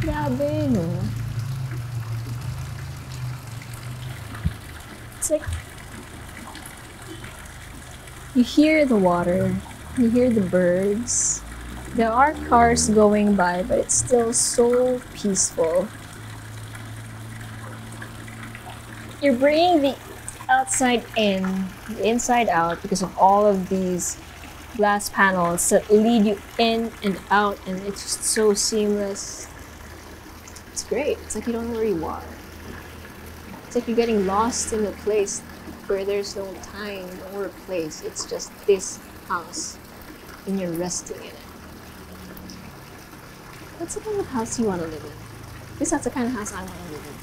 Grabe, no? It's like you hear the water, you hear the birds. There are cars going by, but it's still so peaceful. You're bringing the outside in, the inside out, because of all of these glass panels that lead you in and out, and it's just so seamless. It's great. It's like you don't know where you are. It's like you're getting lost in a place where there's no time or place. It's just this house, and you're resting in it. That's the kind of house you want to live in. This that's the kind of house I want to live in.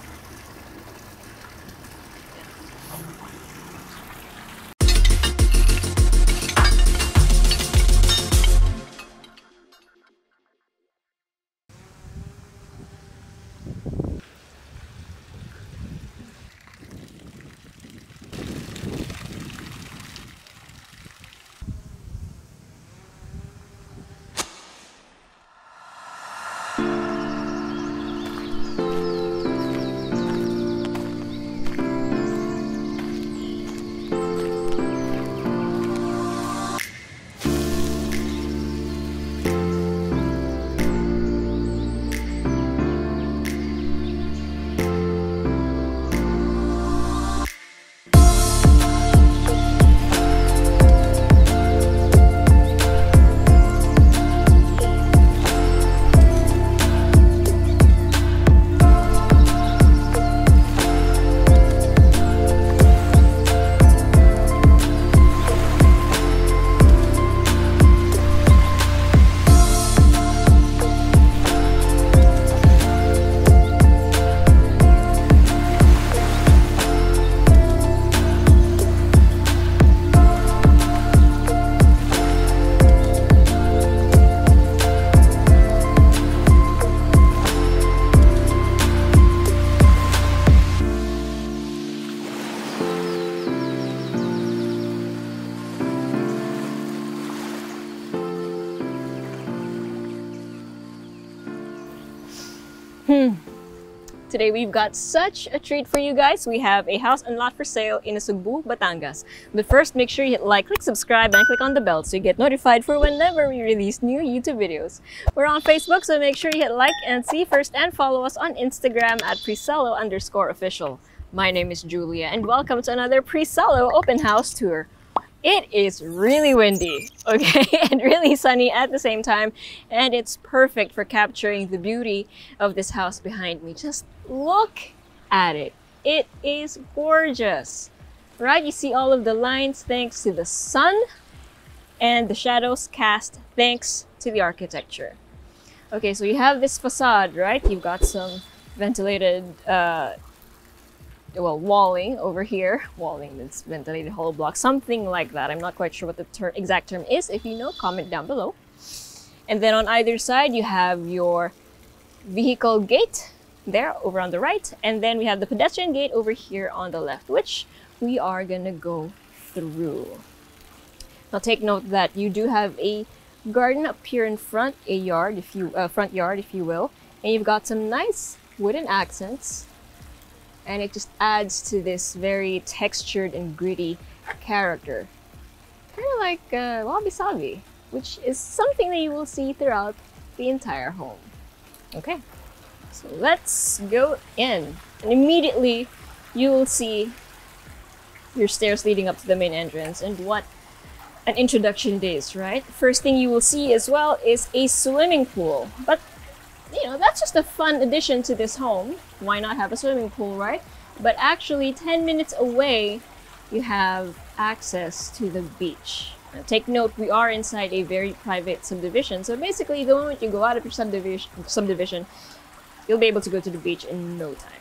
Today we've got such a treat for you guys. We have a house and lot for sale in Nasugbu, Batangas. But first, make sure you hit like, click subscribe, and click on the bell so you get notified for whenever we release new YouTube videos. We're on Facebook, so make sure you hit like and see first and follow us on Instagram at Presello underscore official. My name is Julia, and welcome to another Presello open house tour. It is really windy, okay, and really sunny at the same time, and it's perfect for capturing the beauty of this house behind me. Just look at it. It is gorgeous, right? You see all of the lines thanks to the sun and the shadows cast thanks to the architecture. Okay, so you have this facade, right? You've got some ventilated uh, well, walling over here. Walling, it's ventilated hollow block, something like that. I'm not quite sure what the ter exact term is. If you know, comment down below. And then on either side, you have your vehicle gate there over on the right. And then we have the pedestrian gate over here on the left, which we are gonna go through. Now take note that you do have a garden up here in front, a yard, if you uh, front yard, if you will, and you've got some nice wooden accents and it just adds to this very textured and gritty character. Kind of like uh, wabi sabi, which is something that you will see throughout the entire home. Okay, so let's go in. And immediately you will see your stairs leading up to the main entrance and what an introduction is, right? First thing you will see as well is a swimming pool. But you know, that's just a fun addition to this home. Why not have a swimming pool, right? But actually, 10 minutes away, you have access to the beach. Now, take note, we are inside a very private subdivision. So basically, the moment you go out of your subdivision, subdivision you'll be able to go to the beach in no time.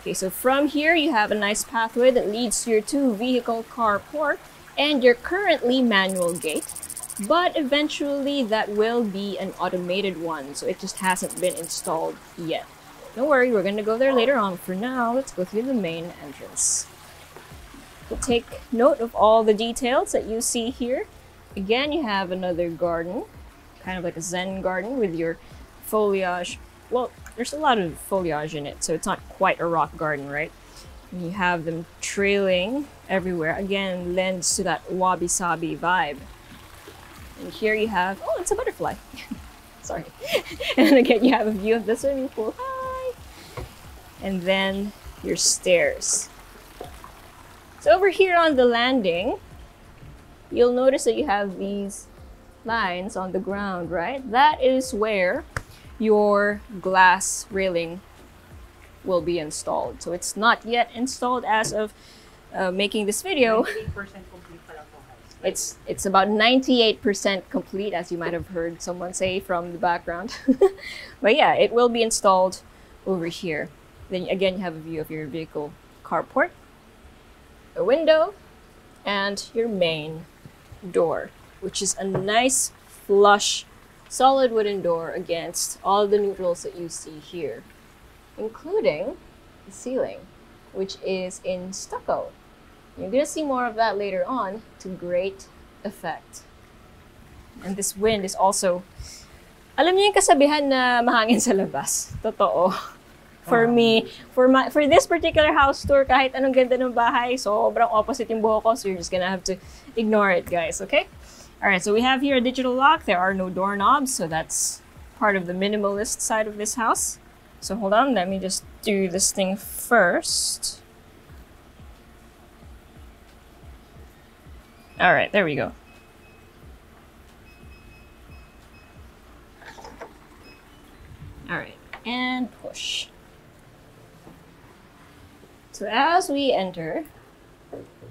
Okay, so from here, you have a nice pathway that leads to your two vehicle carport and your currently manual gate but eventually that will be an automated one so it just hasn't been installed yet don't worry we're going to go there later on for now let's go through the main entrance so take note of all the details that you see here again you have another garden kind of like a zen garden with your foliage well, there's a lot of foliage in it, so it's not quite a rock garden, right? And you have them trailing everywhere. Again, lends to that wabi-sabi vibe. And here you have, oh, it's a butterfly. Sorry. and again, you have a view of the swimming pool. Hi! And then your stairs. So over here on the landing, you'll notice that you have these lines on the ground, right? That is where your glass railing will be installed. So it's not yet installed as of uh, making this video. 98% complete pa lang po, guys. It's it's about 98% complete, as you might have heard someone say from the background. but yeah, it will be installed over here. Then again, you have a view of your vehicle carport, a window, and your main door, which is a nice flush solid wooden door against all the neutrals that you see here, including the ceiling, which is in stucco. You're gonna see more of that later on to great effect. And this wind is also, alam niyo yung kasabihan na mahangin sa labas. Totoo. For ah. me, for my, for this particular house tour, kahit anong ganda ng bahay, sobrang opposite yung buhok ko, so you're just gonna have to ignore it, guys, okay? All right, so we have here a digital lock. There are no doorknobs, so that's part of the minimalist side of this house. So hold on, let me just do this thing first. All right, there we go. All right, and push. So as we enter,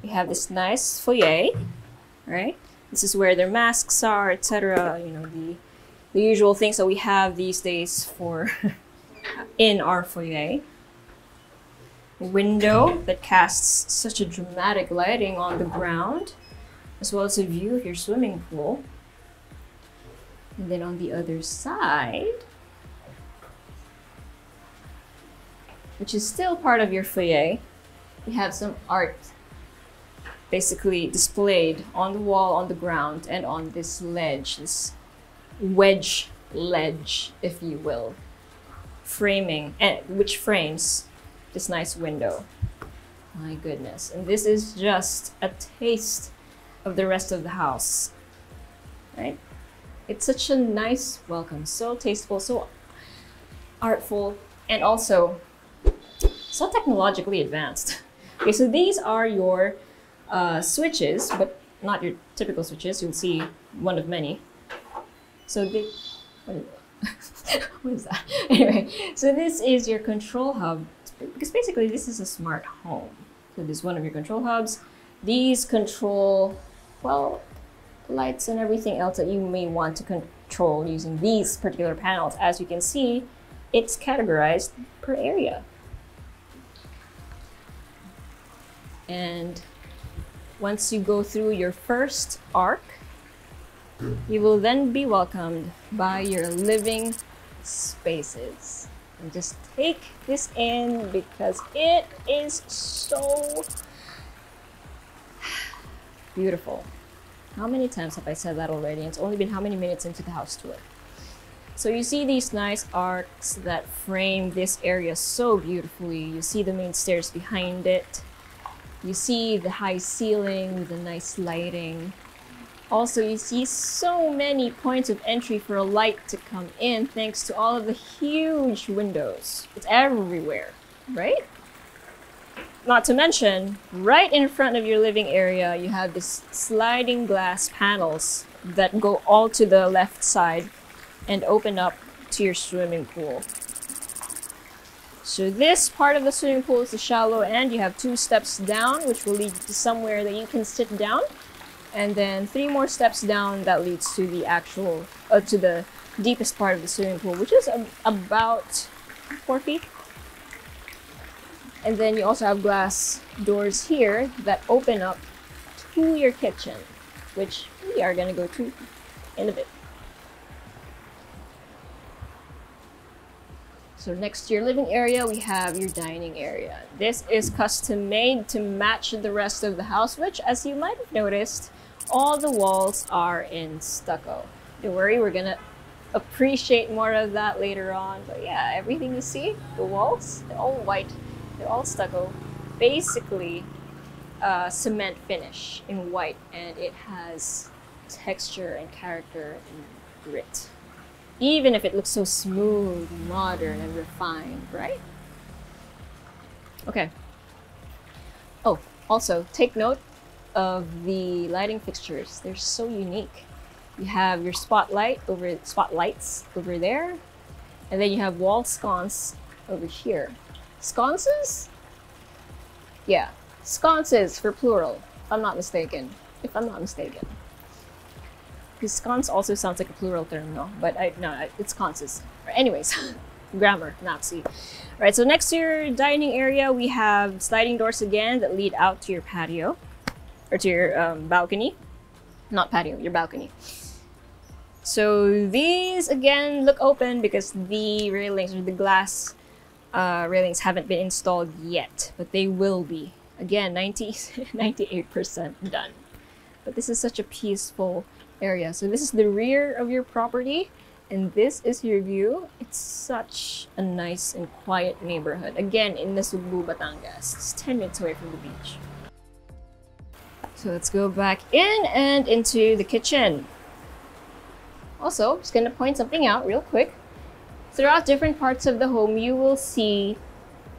we have this nice foyer, right? This is where their masks are, etc. You know, the the usual things that we have these days for in our foyer. A window that casts such a dramatic lighting on the ground, as well as a view of your swimming pool. And then on the other side, which is still part of your foyer, we have some art basically displayed on the wall, on the ground, and on this ledge, this wedge ledge, if you will, framing, and which frames this nice window. My goodness. And this is just a taste of the rest of the house. Right? It's such a nice welcome, so tasteful, so artful, and also so technologically advanced. Okay, so these are your uh, switches, but not your typical switches. You'll see one of many. So the what is, what is that? Anyway, so this is your control hub because basically this is a smart home. So this is one of your control hubs. These control well lights and everything else that you may want to control using these particular panels. As you can see, it's categorized per area. And once you go through your first arc, you will then be welcomed by your living spaces. And just take this in because it is so beautiful. How many times have I said that already? It's only been how many minutes into the house tour? So you see these nice arcs that frame this area so beautifully. You see the main stairs behind it. You see the high ceiling with the nice lighting. Also, you see so many points of entry for a light to come in thanks to all of the huge windows. It's everywhere, right? Not to mention, right in front of your living area, you have these sliding glass panels that go all to the left side and open up to your swimming pool. So this part of the swimming pool is the shallow end. You have two steps down, which will lead to somewhere that you can sit down. And then three more steps down that leads to the actual, uh, to the deepest part of the swimming pool, which is about four feet. And then you also have glass doors here that open up to your kitchen, which we are gonna go to in a bit. So next to your living area, we have your dining area. This is custom made to match the rest of the house, which as you might have noticed, all the walls are in stucco. Don't worry, we're gonna appreciate more of that later on. But yeah, everything you see, the walls, they're all white, they're all stucco. Basically, uh, cement finish in white, and it has texture and character and grit. Even if it looks so smooth, modern, and refined, right? Okay. Oh, also, take note of the lighting fixtures. They're so unique. You have your spotlight over spotlights over there, and then you have wall sconce over here. Sconces? Yeah, sconces for plural. If I'm not mistaken. If I'm not mistaken. Because sconce also sounds like a plural term, no? But I no, it's sconces. Anyways, grammar, Nazi. Alright, So next to your dining area, we have sliding doors again that lead out to your patio or to your um, balcony. Not patio, your balcony. So these again look open because the railings or the glass uh, railings haven't been installed yet, but they will be. Again, 90, 98% done. But this is such a peaceful area. So this is the rear of your property and this is your view. It's such a nice and quiet neighborhood. Again, in Nasugbu, Batangas. It's 10 minutes away from the beach. So let's go back in and into the kitchen. Also, just gonna point something out real quick. Throughout different parts of the home, you will see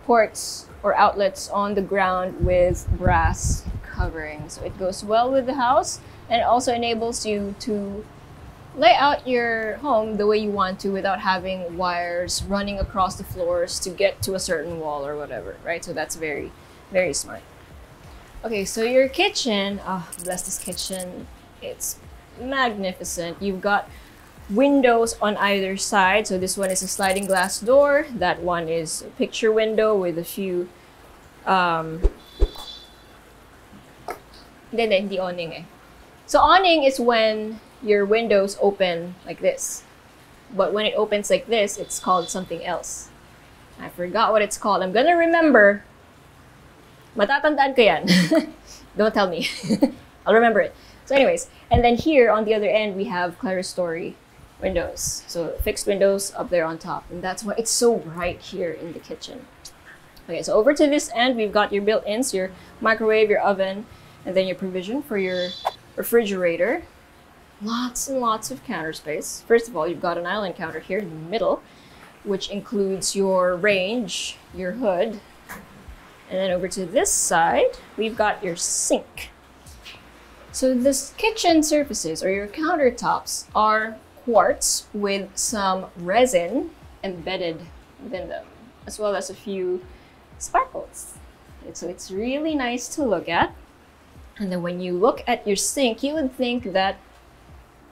ports or outlets on the ground with brass covering. So it goes well with the house and also enables you to lay out your home the way you want to without having wires running across the floors to get to a certain wall or whatever, right? So that's very, very smart. Okay, so your kitchen, oh, bless this kitchen. It's magnificent. You've got windows on either side. So this one is a sliding glass door. That one is a picture window with a few um hindi, hindi awning eh. So awning is when your windows open like this. But when it opens like this, it's called something else. I forgot what it's called. I'm gonna remember. Matatandaan ko yan. Don't tell me. I'll remember it. So anyways, and then here on the other end, we have clerestory windows. So fixed windows up there on top. And that's why it's so bright here in the kitchen. Okay, so over to this end, we've got your built-ins, your microwave, your oven, and then your provision for your refrigerator. Lots and lots of counter space. First of all, you've got an island counter here in the middle, which includes your range, your hood, and then over to this side, we've got your sink. So this kitchen surfaces or your countertops are quartz with some resin embedded within them, as well as a few sparkles. So it's really nice to look at. And then when you look at your sink, you would think that,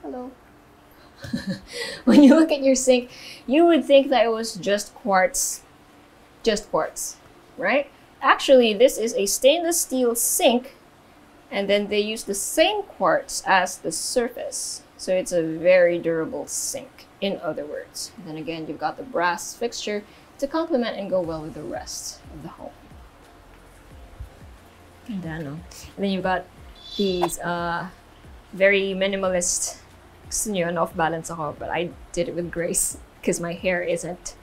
hello. when you look at your sink, you would think that it was just quartz, just quartz, right? Actually, this is a stainless steel sink and then they use the same quartz as the surface. So it's a very durable sink, in other words. Then again, you've got the brass fixture to complement and go well with the rest of the home. And then, and then you've got these uh, very minimalist, an off balance ako, but I did it with grace because my hair isn't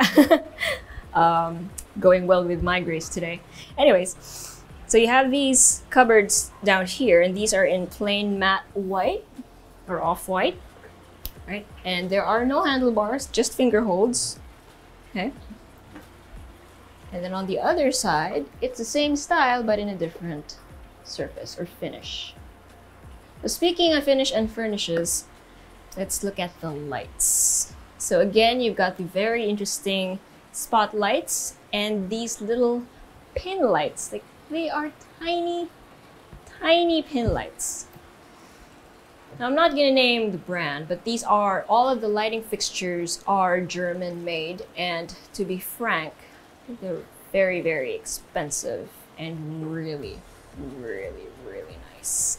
um, going well with my grace today. Anyways, so you have these cupboards down here, and these are in plain matte white or off-white, right? And there are no handlebars, just finger holds, okay? And then on the other side, it's the same style, but in a different surface or finish. So speaking of finish and furnishes, let's look at the lights. So again, you've got the very interesting spotlights and these little pin lights. Like they are tiny, tiny pin lights. Now I'm not gonna name the brand, but these are all of the lighting fixtures are German made, and to be frank, they're very very expensive and really, really, really nice.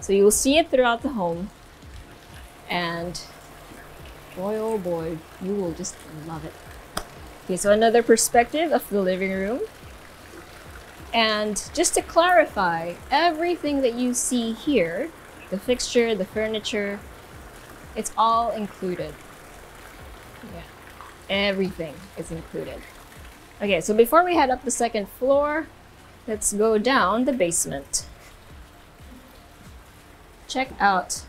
So you'll see it throughout the home, and boy oh boy, you will just love it. Okay, so another perspective of the living room. And just to clarify, everything that you see here, the fixture, the furniture, It's all included. Yeah. Everything is included. Okay, so before we head up the second floor, let's go down the basement. Check out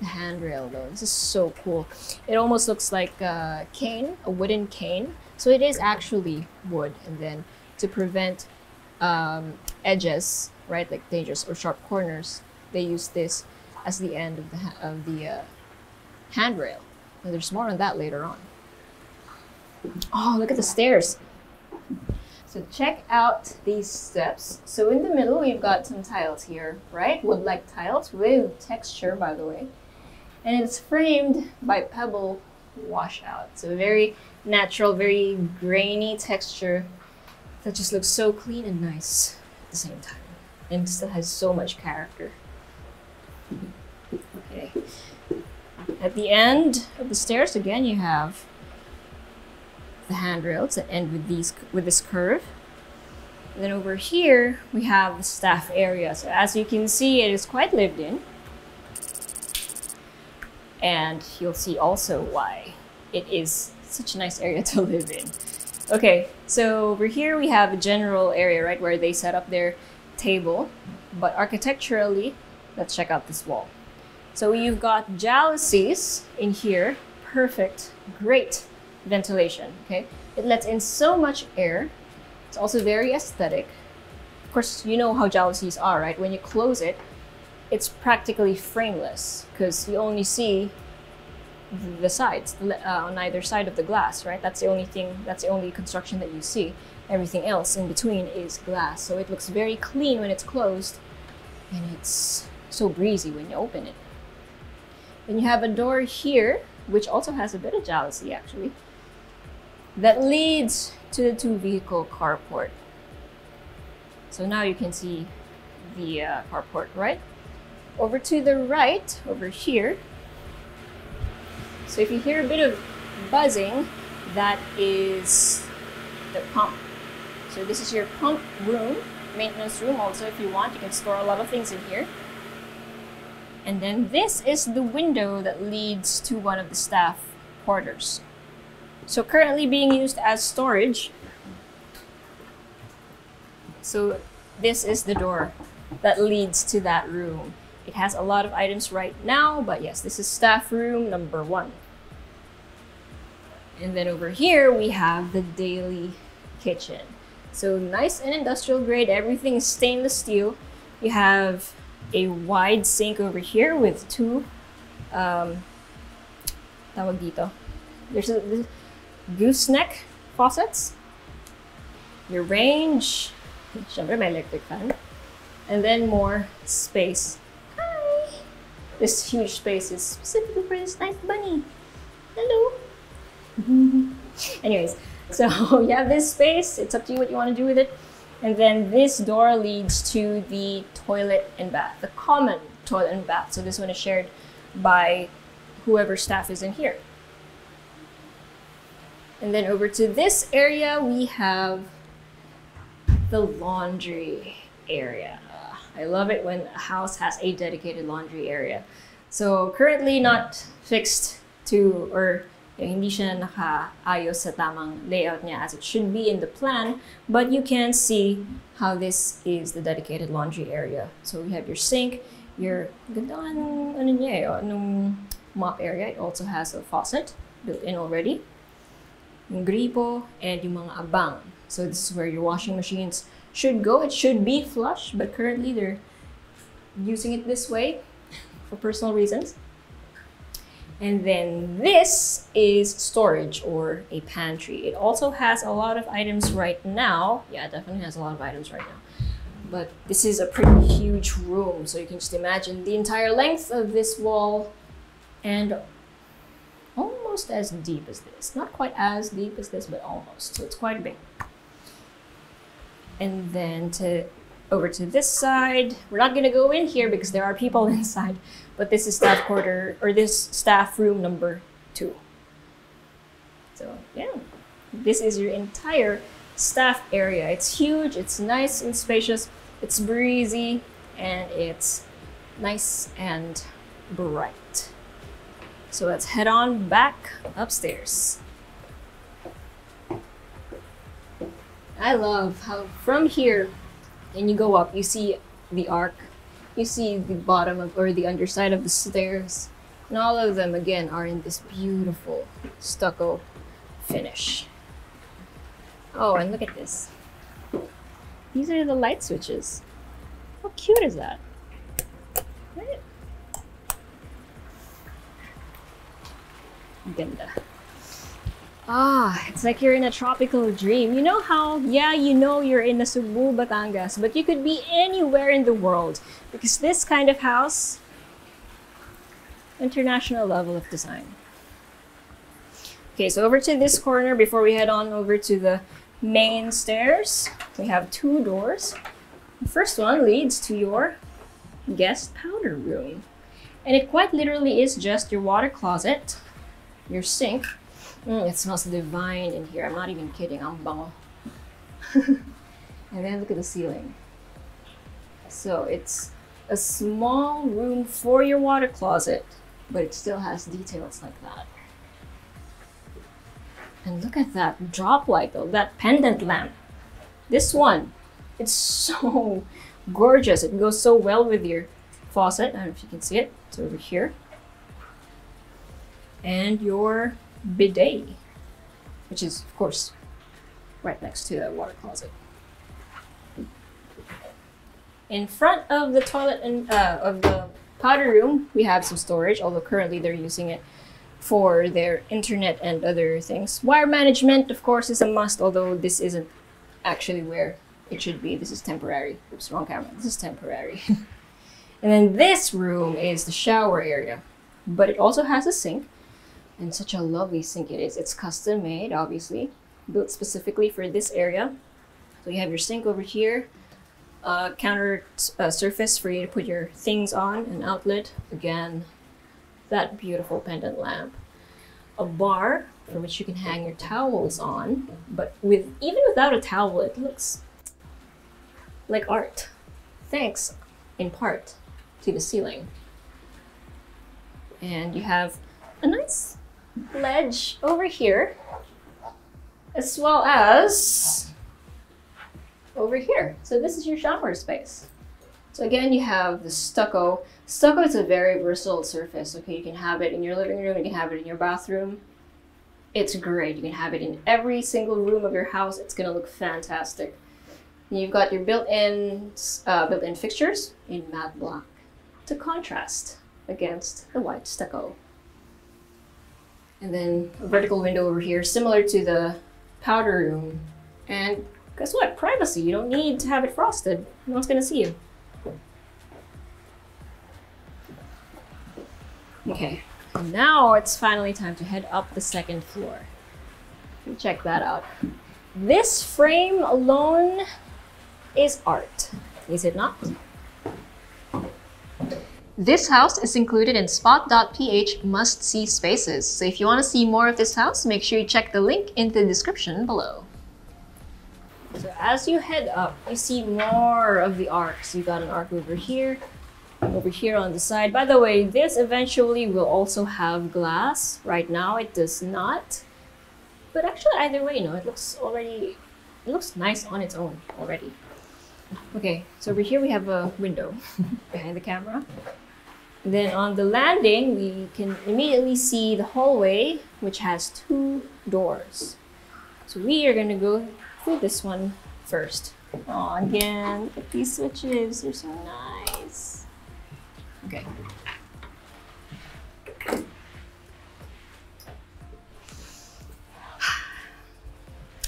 the handrail though. This is so cool. It almost looks like a cane, a wooden cane. So it is actually wood. And then to prevent um, edges, right, like dangerous or sharp corners, they use this as the end of the of the uh, handrail. And there's more on that later on. Oh, look at the stairs. So check out these steps. So in the middle, we've got some tiles here, right? Wood-like tiles with texture, by the way. And it's framed by pebble washout. So very natural, very grainy texture that just looks so clean and nice at the same time. And still has so much character. Okay. At the end of the stairs, again, you have the handrails that end with these with this curve. And then over here, we have the staff area. So as you can see, it is quite lived in. And you'll see also why it is such a nice area to live in. Okay, so over here we have a general area, right, where they set up their table. But architecturally, let's check out this wall. So you've got jalousies in here, perfect, great ventilation, okay? It lets in so much air. It's also very aesthetic. Of course, you know how jalousies are, right? When you close it, it's practically frameless because you only see the sides uh, on either side of the glass, right? That's the only thing, that's the only construction that you see. Everything else in between is glass. So it looks very clean when it's closed and it's so breezy when you open it. Then you have a door here, which also has a bit of jalousie actually, that leads to the two vehicle carport. So now you can see the uh, carport, right? Over to the right, over here. So if you hear a bit of buzzing, that is the pump. So this is your pump room, maintenance room also if you want. You can store a lot of things in here. And then this is the window that leads to one of the staff quarters. So currently being used as storage. So this is the door that leads to that room. It has a lot of items right now, but yes, this is staff room number one. And then over here, we have the daily kitchen. So nice and industrial grade, everything is stainless steel. You have a wide sink over here with two, um, tawag dito. There's a, there's gooseneck faucets. Your range, syempre may electric fan. And then more space. Hi! This huge space is specifically for this nice bunny. Hello! Anyways, so you have this space. It's up to you what you want to do with it. And then this door leads to the toilet and bath, the common toilet and bath. So this one is shared by whoever staff is in here. And then over to this area, we have the laundry area. I love it when a house has a dedicated laundry area. So currently not fixed to or hindi siya nakaayos sa tamang layout niya as it should be in the plan, but you can see how this is the dedicated laundry area. So you have your sink, your ganda ng ano niya eh, anong mop area. It also has a faucet built in already. Yung gripo and yung mga abang. So this is where your washing machines should go. It should be flush, but currently they're using it this way for personal reasons. And then this is storage or a pantry. It also has a lot of items right now. Yeah, it definitely has a lot of items right now. But this is a pretty huge room, so you can just imagine the entire length of this wall and almost as deep as this. Not quite as deep as this, but almost. So it's quite big. And then to over to this side, we're not gonna go in here because there are people inside, but this is staff quarter or this staff room number two. So yeah, this is your entire staff area. It's huge, it's nice and spacious, it's breezy, and it's nice and bright. So let's head on back upstairs. I love how from here, and you go up, you see the arc, you see the bottom of or the underside of the stairs, and all of them again are in this beautiful stucco finish. Oh, and look at this. These are the light switches. How cute is that? Right? Ah, it's like you're in a tropical dream. You know how, yeah, you know you're in Nasugbu, Batangas, but you could be anywhere in the world because this kind of house, international level of design. Okay, so over to this corner before we head on over to the main stairs. We have two doors. The first one leads to your guest powder room. And it quite literally is just your water closet, your sink. Mm, it smells divine in here. I'm not even kidding. I'm bango. and then look at the ceiling. So it's a small room for your water closet, but it still has details like that. And look at that drop light though, that pendant lamp. This one, it's so gorgeous. It goes so well with your faucet. I don't know if you can see it. It's over here. And your bidet, which is of course right next to the water closet. In front of the toilet and uh, of the powder room, we have some storage, although currently they're using it for their internet and other things. Wire management, of course, is a must, although this isn't actually where it should be. This is temporary. Oops, wrong camera. This is temporary. and then this room is the shower area, but it also has a sink, and such a lovely sink it is. It's custom made, obviously, built specifically for this area. So you have your sink over here, uh, counter uh, surface for you to put your things on, an outlet, again, that beautiful pendant lamp, a bar for which you can hang your towels on, but with even without a towel, it looks like art. Thanks, in part, to the ceiling. And you have a nice ledge over here, as well as over here. So this is your shower space. So again, you have the stucco. Stucco is a very versatile surface. Okay, you can have it in your living room, you can have it in your bathroom. It's great. You can have it in every single room of your house. It's gonna look fantastic. You've got your built-in uh, built-in fixtures in matte black to contrast against the white stucco. And then a vertical window over here, similar to the powder room. And guess what? Privacy. You don't need to have it frosted. No one's gonna see you. Okay, now it's finally time to head up the second floor. Check that out. This frame alone is art, is it not? This house is included in spot.ph must-see spaces. So if you want to see more of this house, make sure you check the link in the description below. So as you head up, you see more of the arcs. You got an arc over here, over here on the side. By the way, this eventually will also have glass. Right now it does not. But actually either way, you know, it looks already, it looks nice on its own already. Okay, so over here we have a window behind the camera. Then on the landing, we can immediately see the hallway, which has two doors. So we are gonna go through this one first. Oh, again, look at these switches, they're so nice. Okay.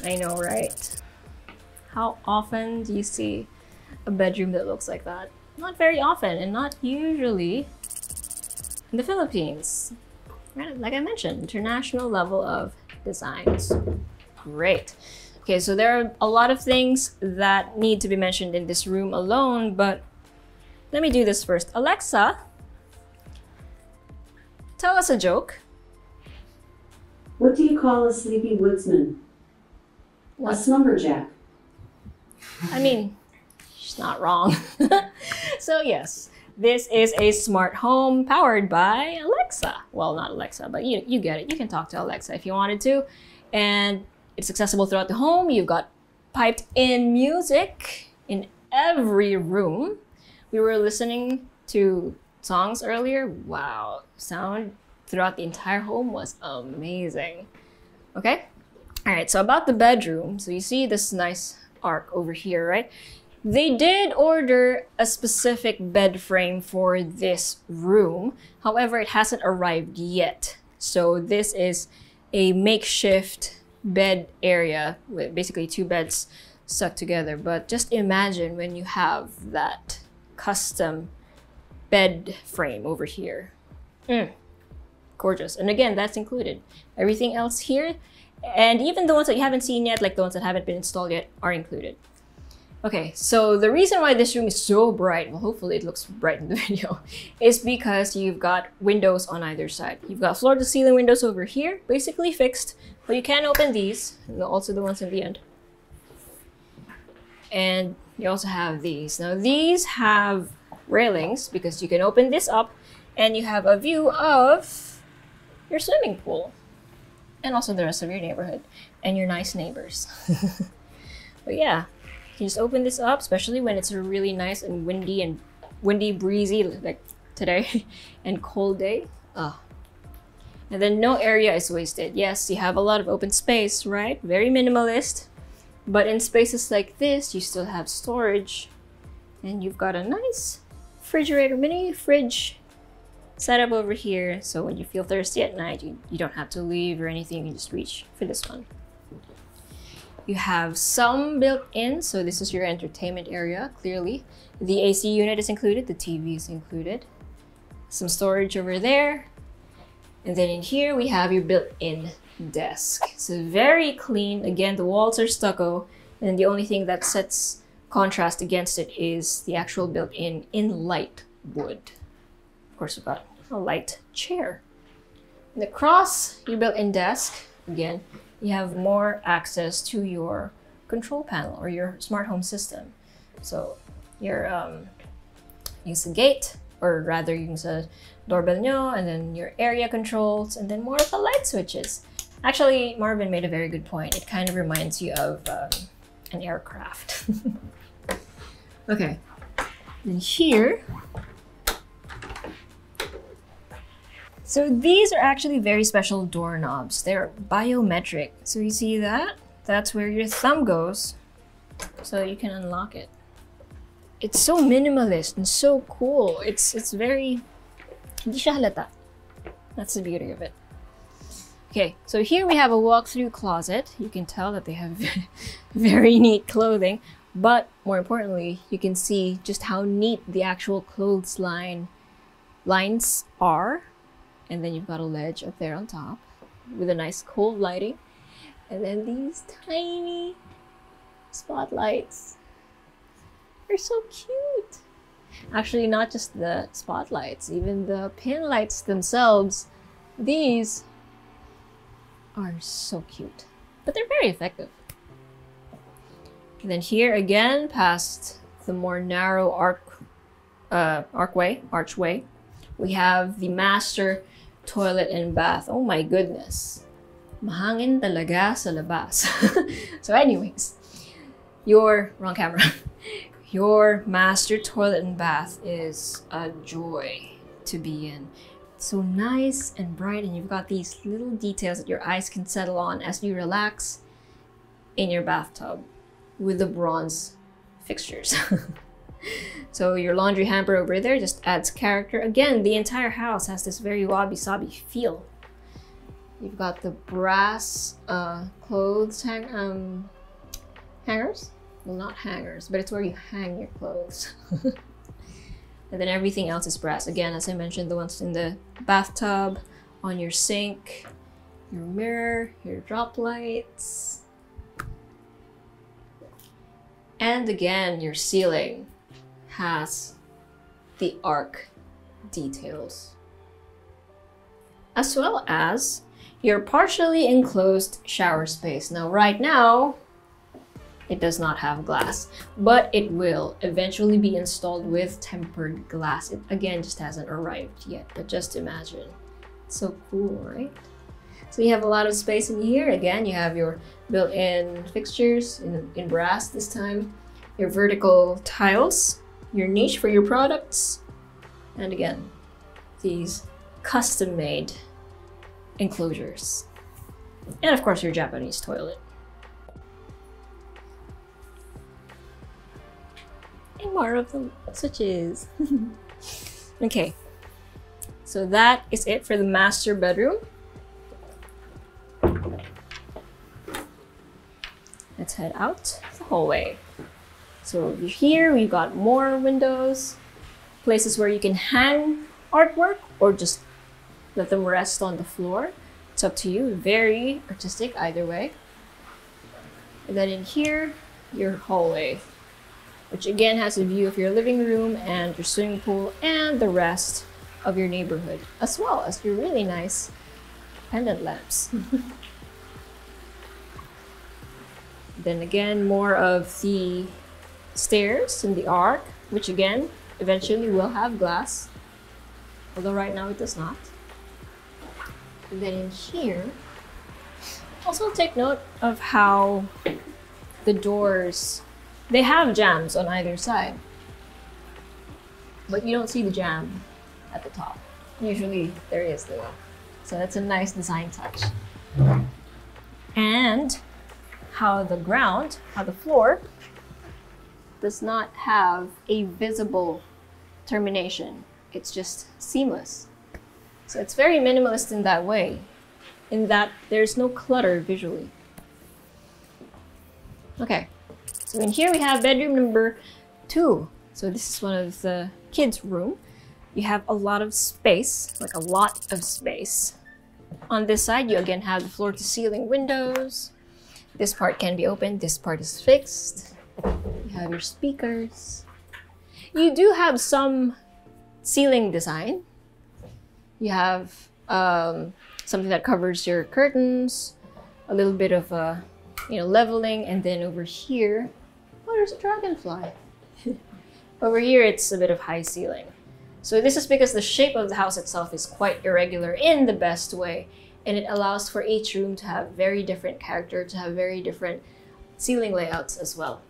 I know, right? How often do you see a bedroom that looks like that? Not very often, and not usually in the Philippines. Like I mentioned, international level of designs. Great. Okay, so there are a lot of things that need to be mentioned in this room alone, but let me do this first. Alexa, tell us a joke. What do you call a sleepy woodsman? A What? slumberjack. I mean, she's not wrong. so yes, This is a smart home powered by Alexa. Well, not Alexa, but you, you get it. You can talk to Alexa if you wanted to. And it's accessible throughout the home. You've got piped in music in every room. We were listening to songs earlier. Wow, sound throughout the entire home was amazing. Okay? All right, so about the bedroom. So you see this nice arc over here, right? They did order a specific bed frame for this room. However, it hasn't arrived yet. So this is a makeshift bed area with basically two beds stuck together. But just imagine when you have that custom bed frame over here. Mm, gorgeous. And again, that's included. Everything else here, and even the ones that you haven't seen yet, like the ones that haven't been installed yet, are included. Okay, so the reason why this room is so bright, well, hopefully it looks bright in the video, is because you've got windows on either side. You've got floor to ceiling windows over here, basically fixed, but you can open these, also the ones in the end. And you also have these. Now, these have railings because you can open this up and you have a view of your swimming pool and also the rest of your neighborhood and your nice neighbors. but yeah, you just open this up, especially when it's a really nice and windy and windy, breezy like today and cold day. Oh. And then no area is wasted. Yes, you have a lot of open space, right? Very minimalist. But in spaces like this, you still have storage and you've got a nice refrigerator, mini fridge setup over here. So when you feel thirsty at night, you, you don't have to leave or anything. You can just reach for this one. You have some built in, so this is your entertainment area, clearly. The AC unit is included, the TV is included. Some storage over there. And then in here, we have your built-in desk. So very clean. Again, the walls are stucco, and the only thing that sets contrast against it is the actual built-in in light wood. Of course, we've got a light chair. In the cross, your built-in desk, again, you have more access to your control panel or your smart home system. So your um, use the gate, or rather you use a doorbell nyo, and then your area controls, and then more of the light switches. Actually, Marvin made a very good point. It kind of reminds you of um, an aircraft. okay, then here So these are actually very special doorknobs. They're biometric. So you see that? That's where your thumb goes. So you can unlock it. It's so minimalist and so cool. It's it's very. That's the beauty of it. Okay, so here we have a walk-through closet. You can tell that they have very neat clothing, but more importantly, you can see just how neat the actual clothes line lines are and then you've got a ledge up there on top with a nice cool lighting. And then these tiny spotlights. They're so cute. Actually, not just the spotlights, even the pin lights themselves. These are so cute, but they're very effective. And then here again, past the more narrow arc, uh, archway, archway, we have the master toilet and bath. Oh my goodness. Mahangin talaga sa labas. so anyways, your, wrong camera, your master toilet and bath is a joy to be in. so nice and bright and you've got these little details that your eyes can settle on as you relax in your bathtub with the bronze fixtures. So your laundry hamper over there just adds character. Again, the entire house has this very wabi-sabi feel. You've got the brass uh, clothes hang um, hangers. Well, not hangers, but it's where you hang your clothes. and then everything else is brass. Again, as I mentioned, the ones in the bathtub, on your sink, your mirror, your drop lights. And again, your ceiling has the arc details, as well as your partially enclosed shower space. Now, right now, it does not have glass, but it will eventually be installed with tempered glass. It again just hasn't arrived yet, but just imagine. So cool, right? So you have a lot of space in here. Again, you have your built-in fixtures in, in brass this time, your vertical tiles, your niche for your products, and again, these custom-made enclosures. And of course, your Japanese toilet. And more of the switches. okay, so that is it for the master bedroom. Let's head out the hallway. So over here, we've got more windows, places where you can hang artwork or just let them rest on the floor. It's up to you. Very artistic either way. And then in here, your hallway, which again has a view of your living room and your swimming pool and the rest of your neighborhood, as well as your really nice pendant lamps. then again, more of the stairs in the arc, which again, eventually will have glass, although right now it does not. And then in here, also take note of how the doors, they have jambs on either side, but you don't see the jamb at the top. Usually there is though. So that's a nice design touch. And how the ground, how the floor does not have a visible termination. It's just seamless. So it's very minimalist in that way, in that there's no clutter visually. Okay, so in here we have bedroom number two. So this is one of the kids' room. You have a lot of space, like a lot of space. On this side, you again have the floor to ceiling windows. This part can be opened, this part is fixed. You have your speakers. You do have some ceiling design. You have um, something that covers your curtains, a little bit of a, you know, leveling, and then over here, oh, there's a dragonfly. over here, it's a bit of high ceiling. So this is because the shape of the house itself is quite irregular in the best way, and it allows for each room to have very different character, to have very different ceiling layouts as well.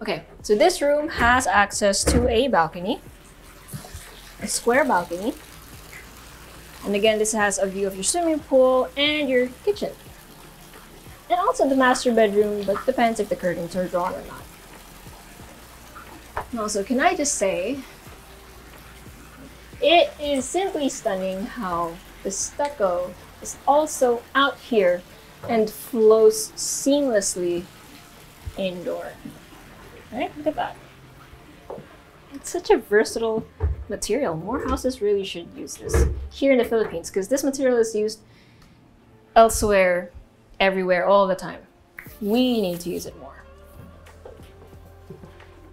Okay, so this room has access to a balcony, a square balcony. And again, this has a view of your swimming pool and your kitchen. And also the master bedroom, but depends if the curtains are drawn or not. And also, can I just say, it is simply stunning how the stucco is also out here and flows seamlessly indoor. Right? Look at that. It's such a versatile material. More houses really should use this here in the Philippines because this material is used elsewhere, everywhere, all the time. We need to use it more.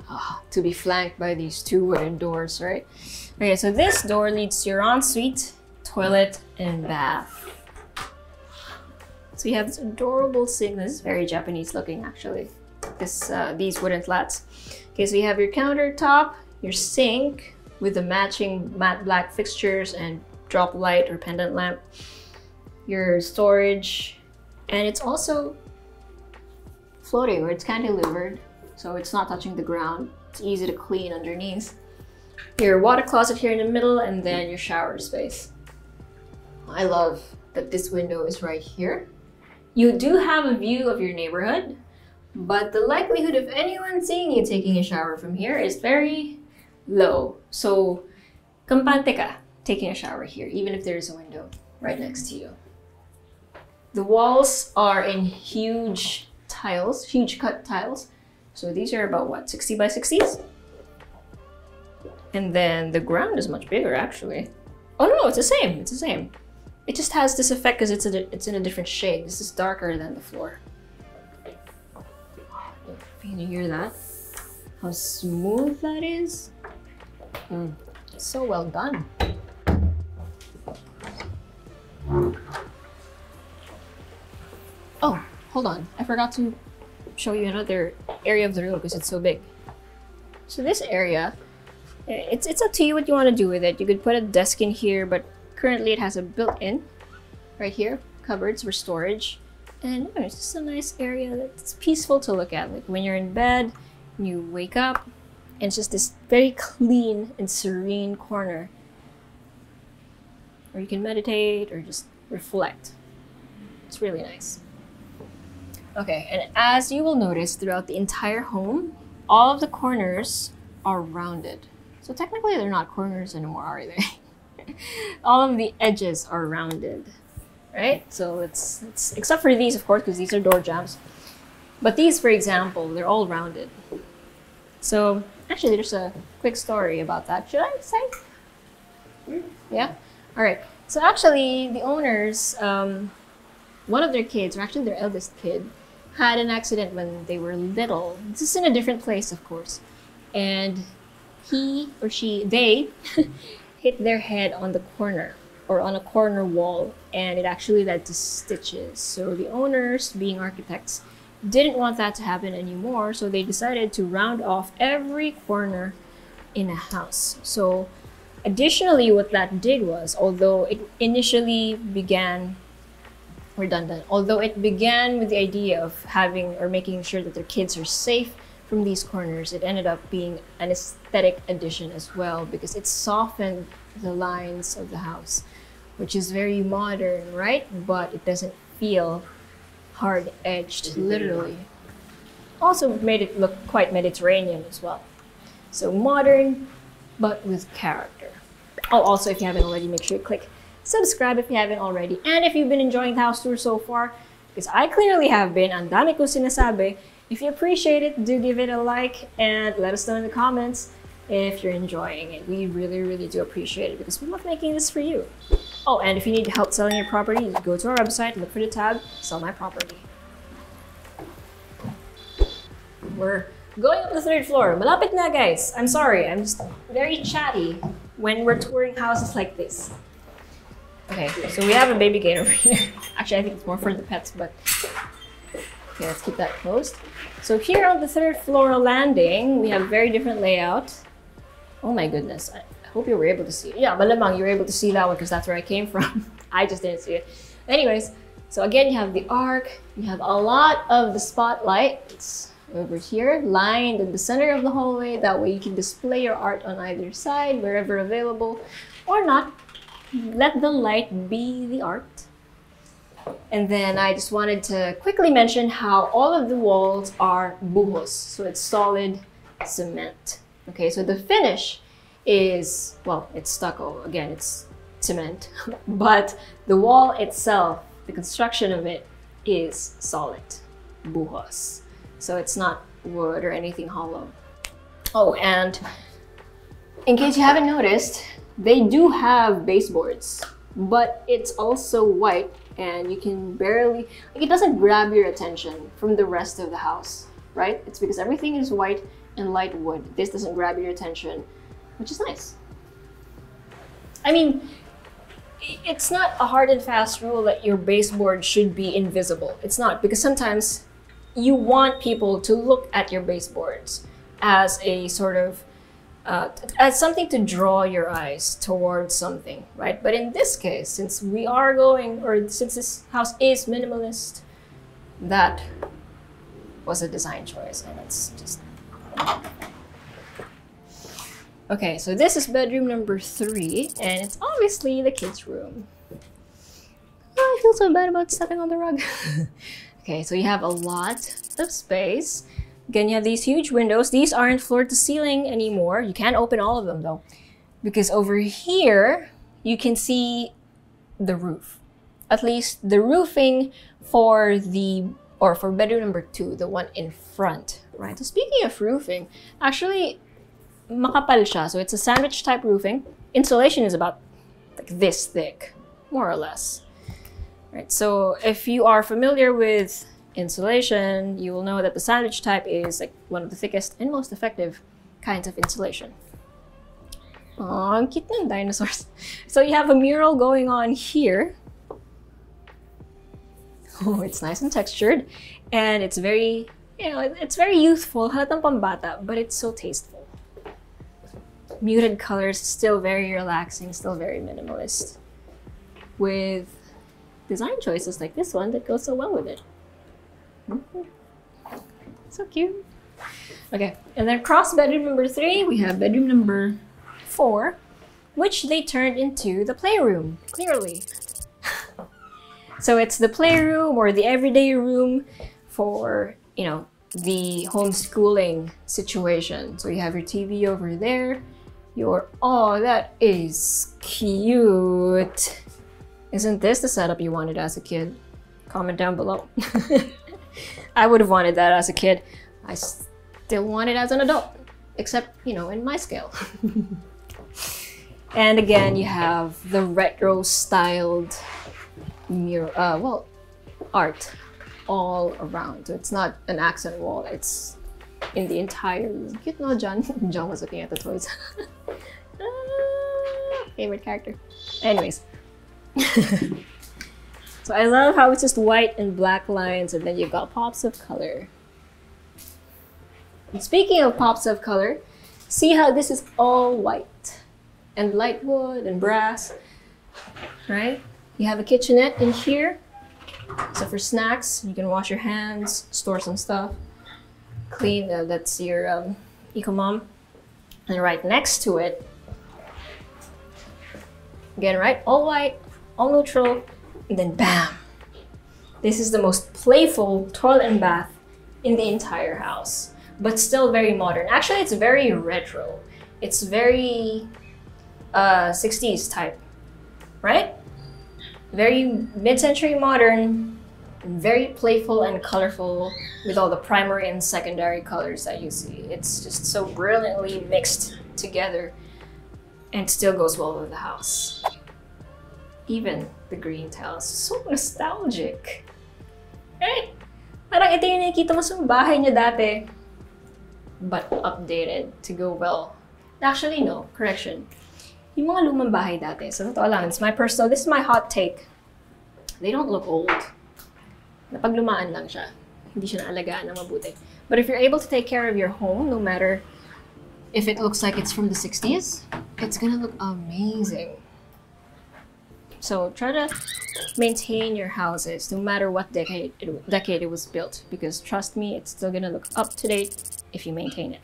Ah, to be flanked by these two wooden doors, right? Okay, so this door leads to your ensuite, toilet, and bath. So you have this adorable sink. This is very Japanese looking, actually. This uh, these wooden flats. Okay, so you have your countertop, your sink with the matching matte black fixtures and drop light or pendant lamp, your storage, and it's also floating or it's cantilevered, so it's not touching the ground. It's easy to clean underneath. Your water closet here in the middle, and then your shower space. I love that this window is right here. You do have a view of your neighborhood, but the likelihood of anyone seeing you taking a shower from here is very low. So, kampante ka taking a shower here, even if there is a window right next to you. The walls are in huge tiles, huge cut tiles. So these are about what, 60 by 60s? And then the ground is much bigger actually. Oh no, it's the same, it's the same. It just has this effect because it's, it's in a different shade. This is darker than the floor. Can you hear that? How smooth that is? Mm, so well done. Oh, hold on. I forgot to show you another area of the room because it's so big. So this area, eh, it's it's up to you what you want to do with it. You could put a desk in here, but currently it has a built-in right here cupboards for storage, and it's just a nice area that's peaceful to look at. Like when you're in bed, you wake up, and it's just this very clean and serene corner where you can meditate or just reflect. It's really nice. Okay, and as you will notice throughout the entire home, all of the corners are rounded. So technically they're not corners anymore, are they? all of the edges are rounded, right? So it's, it's except for these, of course, because these are door jambs. But these, for example, they're all rounded. So actually, there's a quick story about that. Should I say? Yeah. All right. So actually, the owners, um, one of their kids, or actually their eldest kid, had an accident when they were little. This is in a different place, of course, and he or she, they, hit their head on the corner or on a corner wall, and it actually led to stitches. So the owners, being architects, didn't want that to happen anymore, so they decided to round off every corner in a house. So additionally, what that did was, although it initially began redundant, although it began with the idea of having or making sure that their kids are safe from these corners, it ended up being an aesthetic addition as well because it softened the lines of the house, which is very modern, right? But it doesn't feel hard edged, literally. Also made it look quite Mediterranean as well. So modern, but with character. Oh, also, if you haven't already, make sure you click subscribe if you haven't already. And if you've been enjoying the house tour so far, because I clearly have been, ang dami ko sinasabi, if you appreciate it, do give it a like and let us know in the comments if you're enjoying it. We really, really do appreciate it because we love making this for you. Oh, and if you need help selling your property, go to our website, look for the tab, sell my property. We're going up the third floor. Malapit na, guys. I'm sorry. I'm just very chatty when we're touring houses like this. Okay, so we have a baby gate over here. Actually, I think it's more for the pets, but okay, let's keep that closed. So here on the third floor landing, we have very different layout. Oh my goodness, hope you were able to see it. Yeah, malamang you were able to see that one because that's where I came from. I just didn't see it. Anyways, so again, you have the arc. You have a lot of the spotlights over here, lined in the center of the hallway. That way you can display your art on either side, wherever available, or not let the light be the art. And then I just wanted to quickly mention how all of the walls are buhos, so it's solid cement. Okay, so the finish is, well, it's stucco. Again, it's cement. but the wall itself, the construction of it is solid buhos. So it's not wood or anything hollow. Oh, and in case you haven't noticed, they do have baseboards, but it's also white and you can barely, like it doesn't grab your attention from the rest of the house, right? It's because everything is white and light wood. This doesn't grab your attention, which is nice. I mean, it's not a hard and fast rule that your baseboard should be invisible. It's not, because sometimes you want people to look at your baseboards as a sort of uh, as something to draw your eyes towards something, right? But in this case, since we are going, or since this house is minimalist, that was a design choice, and it's just. Okay, so this is bedroom number three, and it's obviously the kids' room. Oh, I feel so bad about stepping on the rug. okay, so you have a lot of space. Again, you have these huge windows. These aren't floor to ceiling anymore. You can't open all of them though. Because over here, you can see the roof. At least the roofing for the, or for bedroom number two, the one in front, right? So speaking of roofing, actually, makapal siya. So it's a sandwich type roofing. Insulation is about like this thick, more or less. Right, so if you are familiar with insulation, you will know that the sandwich type is like one of the thickest and most effective kinds of insulation. Aw, cute ng dinosaurs. So you have a mural going on here. Oh, it's nice and textured. And it's very you know, it's very youthful, halatang pambata, but it's so tasteful. Muted colors, still very relaxing, still very minimalist. With design choices like this one that goes so well with it. Mhm. So cute. Okay, and then across bedroom number three, we have bedroom number four, which they turned into the playroom, clearly. so it's the playroom or the everyday room for, you know, the homeschooling situation. So you have your TV over there. Your oh, that is cute. Isn't this the setup you wanted as a kid? Comment down below. I would have wanted that as a kid. I still want it as an adult, except, you know, in my scale. and again, you have the retro styled mirror, uh, well, art all around. It's not an accent wall, it's in the entire room. Cute no, John? John was looking at the toys. Ah, favorite character. Anyways. so I love how it's just white and black lines and then you've got pops of color. And speaking of pops of color, see how this is all white and light wood and brass, right? You have a kitchenette in here. So for snacks, you can wash your hands, store some stuff, clean. Uh, that's your um, EcoMom. And right next to it, again, right, all white, all neutral, and then bam. This is the most playful toilet and bath in the entire house, but still very modern. Actually, it's very retro. It's very uh, 60s type, right? Very mid-century modern, very playful and colorful with all the primary and secondary colors that you see. It's just so brilliantly mixed together and still goes well with the house. Even the green tiles, so nostalgic. Right? Parang ito yung nakikita mo sa bahay niya dati, but updated to go well. Actually, no. Correction. Yung mga lumang bahay dati, sa totoo lang, it's my personal, this is my hot take. They don't look old. Napaglumaan lang siya. Hindi siya naalagaan ng mabuti. But if you're able to take care of your home, no matter if it looks like it's from the 60s, it's gonna look amazing. So try to maintain your houses no matter what decade it, decade it was built because trust me, it's still gonna look up to date if you maintain it.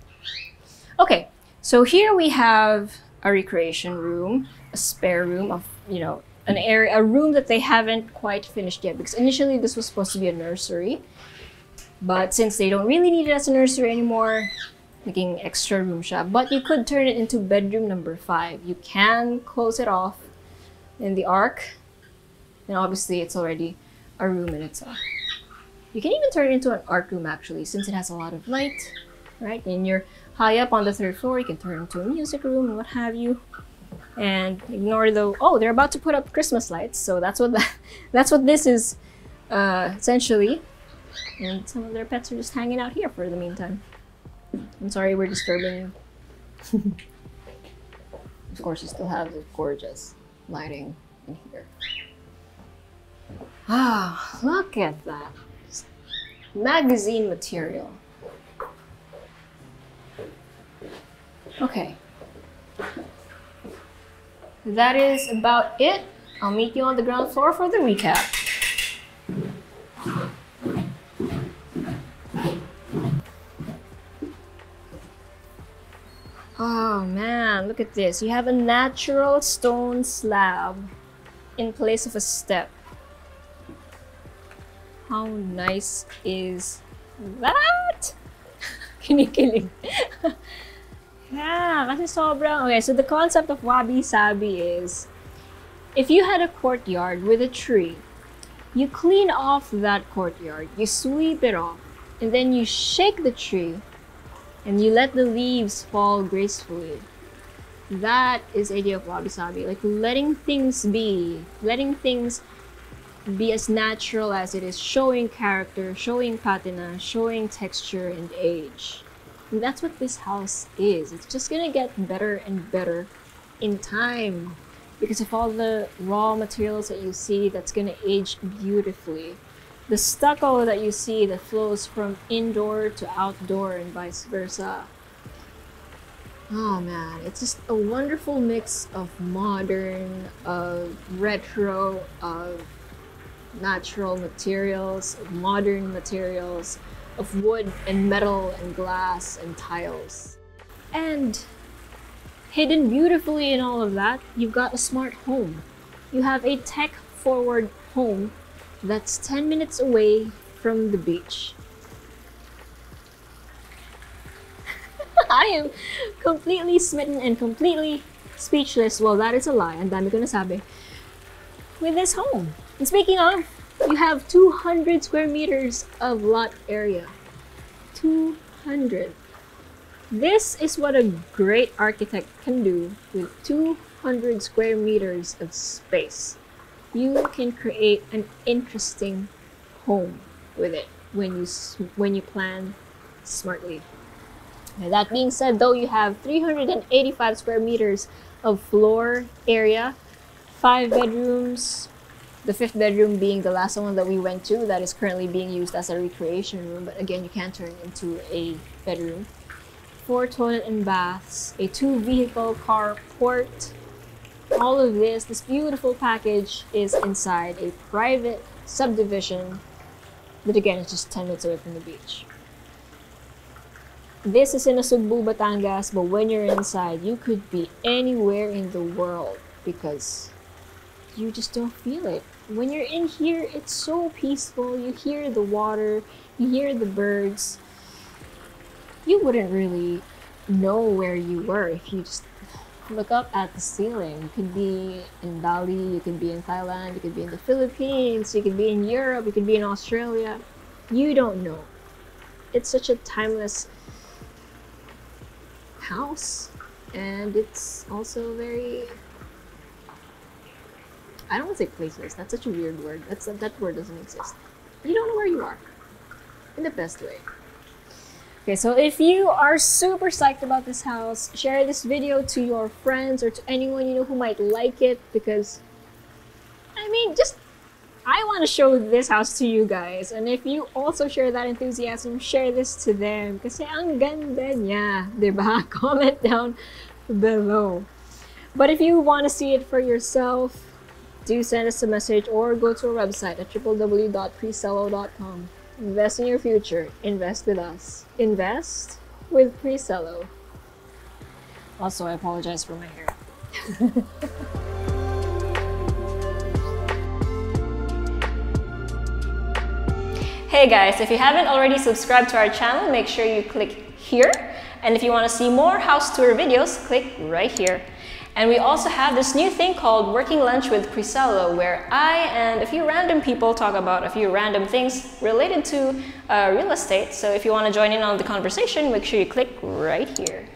Okay, so here we have a recreation room, a spare room of, you know, an area, a room that they haven't quite finished yet because initially this was supposed to be a nursery. But since they don't really need it as a nursery anymore, making extra room siya. But you could turn it into bedroom number five. You can close it off in the arc. And obviously it's already a room in itself. You can even turn it into an art room actually, since it has a lot of light, right? And you're high up on the third floor, you can turn it into a music room and what have you. And ignore the oh, they're about to put up Christmas lights, so that's what that, that's what this is uh, essentially. And some of their pets are just hanging out here for the meantime. I'm sorry we're disturbing you. of course, you still have the gorgeous lighting in here. Ah, look at that. Magazine material. Okay. That is about it. I'll meet you on the ground floor for the recap. Oh man, look at this. You have a natural stone slab in place of a step. How nice is that? Kinikilig. yeah, kasi sobrang... Okay, so the concept of wabi-sabi is if you had a courtyard with a tree, you clean off that courtyard, you sweep it off, and then you shake the tree and you let the leaves fall gracefully. That is the idea of wabi-sabi, like letting things be, letting things be as natural as it is, showing character, showing patina, showing texture and age. That's what this house is. It's just gonna get better and better in time because of all the raw materials that you see that's gonna age beautifully. the stucco that you see that flows from indoor to outdoor and vice versa. Oh man, it's just a wonderful mix of modern, of retro, of natural materials, of modern materials, of wood and metal and glass and tiles. And hidden beautifully in all of that, you've got a smart home. You have a tech forward home that's 10 minutes away from the beach. I am completely smitten and completely speechless. Well, that is a lie. And ko nasabi. With this home. And speaking of, you have 200 square meters of lot area. 200. This is what a great architect can do with 200 square meters of space. You can create an interesting home with it when you when you plan smartly. Now, that being said, though, you have 385 square meters of floor area, five bedrooms, the fifth bedroom being the last one that we went to that is currently being used as a recreation room, but again, you can turn it into a bedroom. Four toilet and baths, a two vehicle carport. All of this, this beautiful package is inside a private subdivision that again is just 10 minutes away from the beach. This is in Nasugbu, Batangas, but when you're inside, you could be anywhere in the world because you just don't feel it. When you're in here, it's so peaceful. You hear the water, you hear the birds. You wouldn't really know where you were if you just look up at the ceiling. You could be in Bali, you could be in Thailand, you could be in the Philippines, you could be in Europe, you could be in Australia. You don't know. It's such a timeless house, and it's also very I don't want to say placeless. That's such a weird word. That's that word doesn't exist. You don't know where you are, in the best way. Okay, so if you are super psyched about this house, share this video to your friends or to anyone you know who might like it because, I mean, just I want to show this house to you guys. And if you also share that enthusiasm, share this to them. Kasi ang ganda niya, diba? Comment down below. But if you want to see it for yourself, do send us a message or go to our website at www.presello.com. Invest in your future. Invest with us. Invest with Presello. Also, I apologize for my hair. Hey guys, if you haven't already subscribed to our channel, make sure you click here. And if you want to see more house tour videos, click right here. And we also have this new thing called Working Lunch with Presello, where I and a few random people talk about a few random things related to uh, real estate. So if you want to join in on the conversation, make sure you click right here.